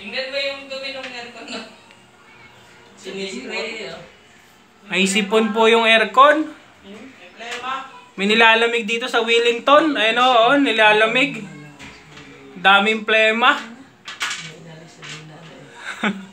Tingnan mo yung dumi ng aircon na. Sinisira May sipon po yung aircon. Hmm, May nilalamig dito sa Willington. Ayun o, oh, oh, nilalamig. Daming plema.